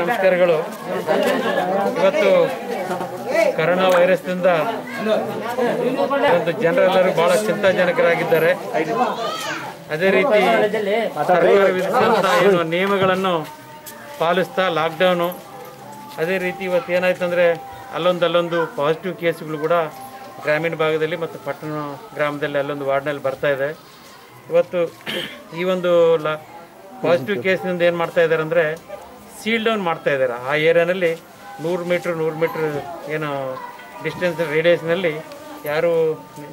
ನಮಸ್ಕಾರಗಳು. ಇವತ್ತು ಕರೋನಾ ವೈರಸ್ನಿಂದ ಒಂದು ಜನರೆಲ್ಲರೂ ಬಹಳ ಚಿಂತಾಜನಕರಾಗಿದ್ದಾರೆ. ಅದೇ ರೀತಿ ಸರ್ಕಾರ ವಿಧಿಸಿದಂಥ ಏನು ನಿಯಮಗಳನ್ನು ಪಾಲಿಸ್ತಾ ಲಾಕ್ಡೌನು ಅದೇ ರೀತಿ ಇವತ್ತು ಏನಾಯ್ತು ಅಂದರೆ ಅಲ್ಲೊಂದು ಅಲ್ಲೊಂದು ಪಾಸಿಟಿವ್ ಕೇಸ್ಗಳು ಕೂಡ ಗ್ರಾಮೀಣ ಭಾಗದಲ್ಲಿ ಮತ್ತು ಪಟ್ಟಣ ಗ್ರಾಮದಲ್ಲಿ ಅಲ್ಲೊಂದು ವಾರ್ಡ್ನಲ್ಲಿ ಬರ್ತಾ ಇದೆ. ಇವತ್ತು ಈ ಒಂದು ಲಾ ಪಾಸಿಟಿವ್ ಕೇಸ್ನಿಂದ ಏನು ಮಾಡ್ತಾ ಇದ್ದಾರೆ ಅಂದರೆ ಸೀಲ್ ಡೌನ್ ಮಾಡ್ತಾ ಇದ್ದಾರೆ. ಆ ಏರಿಯಾನಲ್ಲಿ ನೂರು ಮೀಟ್ರ್ ನೂರು ಮೀಟ್ರ್ ಏನು ಡಿಸ್ಟೆನ್ಸ್ ರೇಡಿಯಸ್ನಲ್ಲಿ ಯಾರು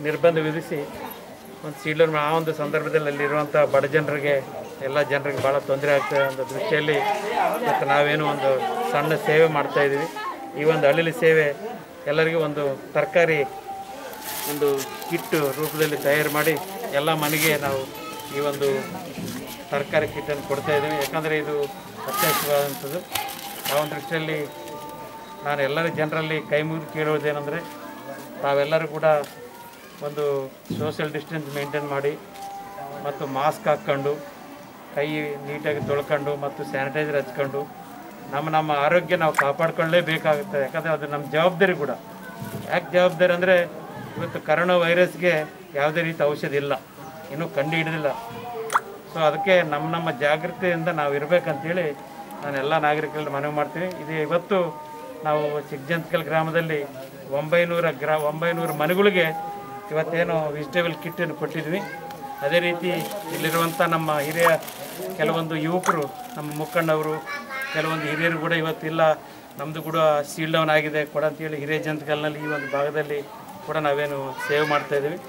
ನಿರ್ಬಂಧ ವಿಧಿಸಿ ಒಂದು ಸೀಲ್ ಡೌನ್ ಆ ಒಂದು ಸಂದರ್ಭದಲ್ಲಿ ಅಲ್ಲಿರುವಂಥ ಬಡ ಜನರಿಗೆ, ಎಲ್ಲ ಜನರಿಗೆ ಭಾಳ ತೊಂದರೆ ಆಗ್ತದೆ ಅಂತ ದೃಷ್ಟಿಯಲ್ಲಿ ಮತ್ತು ನಾವೇನು ಒಂದು ಸಣ್ಣ ಸೇವೆ ಮಾಡ್ತಾ ಇದ್ದೀವಿ. ಈ ಒಂದು ಹಳ್ಳಿ ಸೇವೆ ಎಲ್ಲರಿಗೂ ಒಂದು ತರಕಾರಿ ಒಂದು ಕಿಟ್ ರೂಪದಲ್ಲಿ ತಯಾರು ಮಾಡಿ ಎಲ್ಲ ಮನೆಗೆ ನಾವು ಈ ಒಂದು ತರಕಾರಿ ಕಿಟ್ಟನ್ನು ಕೊಡ್ತಾ ಇದ್ದೀವಿ. ಯಾಕಂದರೆ ಇದು ಅತ್ಯವಶ್ಯವಾದಂಥದ್ದು ಆ ಒಂದು ದೃಷ್ಟಿಯಲ್ಲಿ ನಾನು ಎಲ್ಲರೂ ಜನರಲ್ಲಿ ಕೈ ಮುಗಿದು ಕೇಳೋದೇನೆಂದರೆ ತಾವೆಲ್ಲರೂ ಕೂಡ ಒಂದು ಸೋಷಿಯಲ್ ಡಿಸ್ಟೆನ್ಸ್ ಮೇಂಟೈನ್ ಮಾಡಿ ಮತ್ತು ಮಾಸ್ಕ್ ಹಾಕ್ಕೊಂಡು, ಕೈ ನೀಟಾಗಿ ತೊಳ್ಕೊಂಡು ಮತ್ತು ಸ್ಯಾನಿಟೈಸರ್ ಹಚ್ಕೊಂಡು ನಮ್ಮ ನಮ್ಮ ಆರೋಗ್ಯ ನಾವು ಕಾಪಾಡ್ಕೊಳ್ಳೇಬೇಕಾಗುತ್ತೆ. ಯಾಕಂದರೆ ಅದು ನಮ್ಮ ಜವಾಬ್ದಾರಿ ಕೂಡ. ಯಾಕೆ ಜವಾಬ್ದಾರಿ ಅಂದರೆ, ಇವತ್ತು ಕರೋನಾ ವೈರಸ್ಗೆ ಯಾವುದೇ ರೀತಿ ಔಷಧಿ ಇಲ್ಲ. ಇನ್ನೂ ಕಂಡು ಹಿಡಿದಿಲ್ಲ. ಸೊ ಅದಕ್ಕೆ ನಮ್ಮ ನಮ್ಮ ಜಾಗೃತಿಯಿಂದ ನಾವು ಇರಬೇಕಂತೇಳಿ ನಾನು ಎಲ್ಲ ನಾಗರಿಕರಲ್ಲಿ ಮನವಿ ಮಾಡ್ತೀನಿ. ಇದು ಇವತ್ತು ನಾವು ಚಿಕ್ಕಜಂತಕಲ್ ಗ್ರಾಮದಲ್ಲಿ ಒಂಬೈನೂರ ಗ್ರಾ, ಒಂಬೈನೂರು ಮನೆಗಳಿಗೆ ಇವತ್ತೇನು ವೆಜಿಟೇಬಲ್ ಕಿಟ್ಟನ್ನು ಕೊಟ್ಟಿದ್ವಿ. ಅದೇ ರೀತಿ ಇಲ್ಲಿರುವಂಥ ನಮ್ಮ ಹಿರಿಯ ಕೆಲವೊಂದು ಯುವಕರು, ನಮ್ಮ ಮುಖಂಡವರು, ಕೆಲವೊಂದು ಹಿರಿಯರು ಕೂಡ ಇವತ್ತಿಲ್ಲ. ನಮ್ಮದು ಕೂಡ ಸೀಲ್ ಡೌನ್ ಆಗಿದೆ. ಕೂಡ ಅಂತೇಳಿ ಹಿರಿಯ ಜಂತಕಲ್ನಲ್ಲಿ ಈ ಒಂದು ಭಾಗದಲ್ಲಿ ಕೂಡ ನಾವೇನು ಸೇವ್ ಮಾಡ್ತಾಯಿದ್ದೀವಿ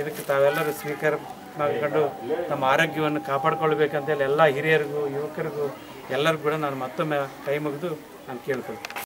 ಇದಕ್ಕೆ ತಾವೆಲ್ಲರೂ ಸ್ವೀಕಾರ ಮಾಡಿಕೊಂಡು ನಮ್ಮ ಆರೋಗ್ಯವನ್ನು ಕಾಪಾಡ್ಕೊಳ್ಬೇಕಂತೇಳಿ ಎಲ್ಲ ಹಿರಿಯರಿಗೂ, ಯುವಕರಿಗೂ ಎಲ್ಲರಿಗೂ ಕೂಡ ನಾನು ಮತ್ತೊಮ್ಮೆ ಕೈ ಮುಗಿದು ನಾನು ಕೇಳ್ಕೊಳ್ತೀನಿ.